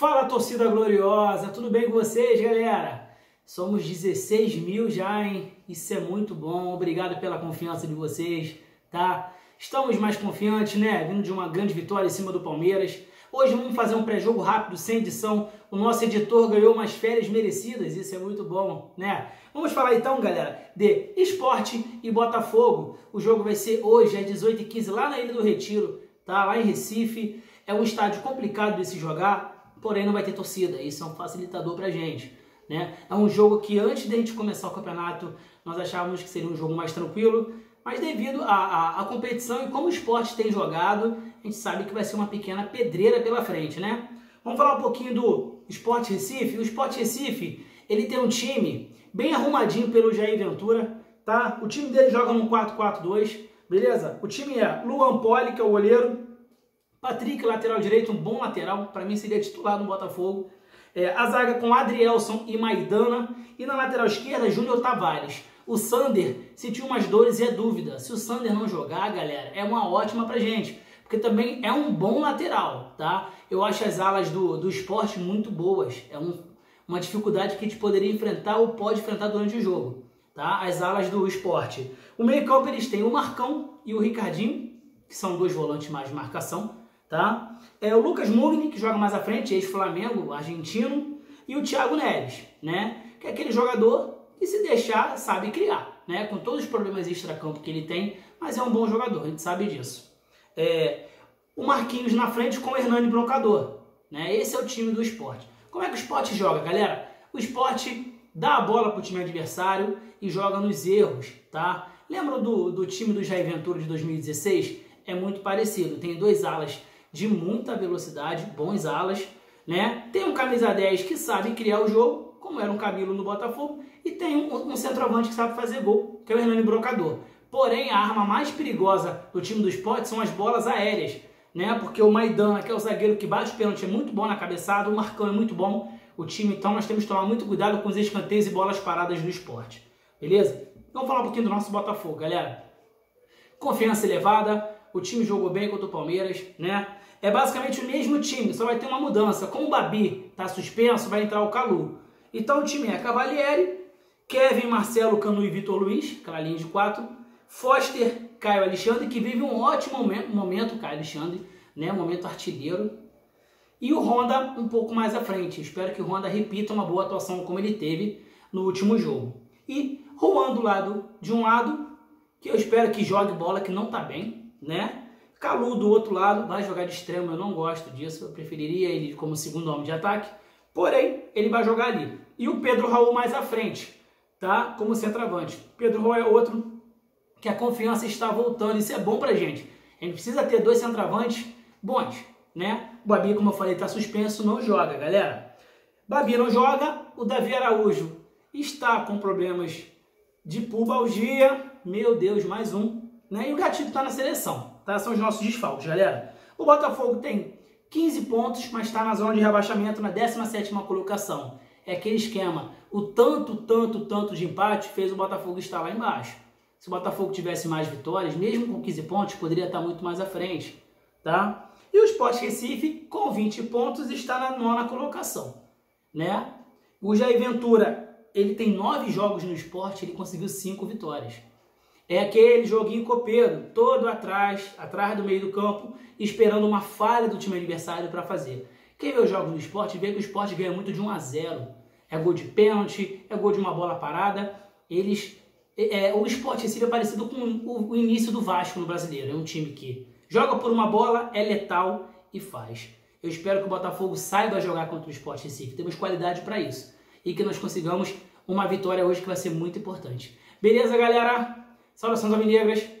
Fala torcida gloriosa, tudo bem com vocês, galera? Somos 16 mil já, hein? Isso é muito bom, obrigado pela confiança de vocês, tá? Estamos mais confiantes, né? Vindo de uma grande vitória em cima do Palmeiras. Hoje vamos fazer um pré-jogo rápido, sem edição. O nosso editor ganhou umas férias merecidas, isso é muito bom, né? Vamos falar então, galera, de esporte e Botafogo. O jogo vai ser hoje, às 18h15, lá na Ilha do Retiro, tá? Lá em Recife. É um estádio complicado de se jogar, porém não vai ter torcida. Isso é um facilitador para a gente. Né? É um jogo que antes de a gente começar o campeonato nós achávamos que seria um jogo mais tranquilo, mas devido à competição e como o esporte tem jogado, a gente sabe que vai ser uma pequena pedreira pela frente, né? Vamos falar um pouquinho do Esporte Recife. O Esporte Recife, ele tem um time bem arrumadinho pelo Jair Ventura, tá? O time dele joga no 4-4-2, beleza? O time é Luan Poli, que é o goleiro, Patrick, lateral direito, um bom lateral, para mim seria titular no Botafogo. É, a zaga com Adrielson e Maidana. E na lateral esquerda, Júnior Tavares. O Sander sentiu umas dores e é dúvida. Se o Sander não jogar, galera, é uma ótima pra gente. Porque também é um bom lateral, tá? Eu acho as alas do, do esporte muito boas. É um, uma dificuldade que a gente poderia enfrentar ou pode enfrentar durante o jogo, tá? As alas do esporte. O meio campo eles têm o Marcão e o Ricardinho, que são dois volantes mais de marcação tá? É o Lucas Mugni, que joga mais à frente, ex-Flamengo, argentino, e o Thiago Neves, né? Que é aquele jogador que se deixar sabe criar, né? Com todos os problemas extra-campo que ele tem, mas é um bom jogador, a gente sabe disso. É, o Marquinhos na frente com o Hernani Broncador, né? Esse é o time do esporte. Como é que o esporte joga, galera? O esporte dá a bola para o time adversário e joga nos erros, tá? Lembra do, do time do Jair Ventura de 2016? É muito parecido. Tem dois alas de muita velocidade, bons alas, né? Tem um camisa 10 que sabe criar o jogo, como era um Camilo no Botafogo, e tem um, um centroavante que sabe fazer gol, que é o Hernani Brocador. Porém, a arma mais perigosa do time do esporte são as bolas aéreas, né? Porque o Maidana, que é o zagueiro que bate o pênalti, é muito bom na cabeçada, o Marcão é muito bom. O time, então, nós temos que tomar muito cuidado com os escanteios e bolas paradas do esporte. Beleza? Vamos falar um pouquinho do nosso Botafogo, galera. Confiança elevada, o time jogou bem contra o Palmeiras, né? É basicamente o mesmo time, só vai ter uma mudança. Como o Babi está suspenso, vai entrar o Calu. Então o time é Cavalieri, Kevin, Marcelo, Canu e Vitor Luiz, aquela linha de quatro. Foster, Caio Alexandre, que vive um ótimo momento, momento Caio Alexandre, né? Momento artilheiro. E o Honda um pouco mais à frente. Espero que o Honda repita uma boa atuação como ele teve no último jogo. E Juan do lado de um lado, que eu espero que jogue bola que não está bem, né? Calu do outro lado vai jogar de extremo, eu não gosto disso, eu preferiria ele como segundo homem de ataque, porém ele vai jogar ali. E o Pedro Raul mais à frente, tá? Como centroavante. Pedro Raul é outro que a confiança está voltando, isso é bom pra gente. A gente precisa ter dois centroavantes bons, né? O Babi, como eu falei, está suspenso, não joga, galera. Babi não joga, o Davi Araújo está com problemas de pubalgia, meu Deus, mais um, né? E o Gatito está na seleção. Tá? São os nossos desfalques, galera. O Botafogo tem 15 pontos, mas está na zona de rebaixamento na 17ª colocação. É aquele esquema. O tanto, tanto, tanto de empate fez o Botafogo estar lá embaixo. Se o Botafogo tivesse mais vitórias, mesmo com 15 pontos, poderia estar muito mais à frente. Tá? E o Sport Recife, com 20 pontos, está na nona colocação. Né? O Jair Ventura, ele tem 9 jogos no esporte, ele conseguiu 5 vitórias. É aquele joguinho copeiro, todo atrás, atrás do meio do campo, esperando uma falha do time adversário para fazer. Quem vê os jogos do esporte vê que o esporte ganha muito de 1 a 0. É gol de pênalti, é gol de uma bola parada. Eles, é, é o esporte em é parecido com o, o início do Vasco no brasileiro. É um time que joga por uma bola, é letal e faz. Eu espero que o Botafogo saiba jogar contra o Esporte Recife. Temos qualidade para isso. E que nós consigamos uma vitória hoje que vai ser muito importante. Beleza, galera? Sonra sınıfta bilgiye giriş.